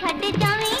छड़ जावे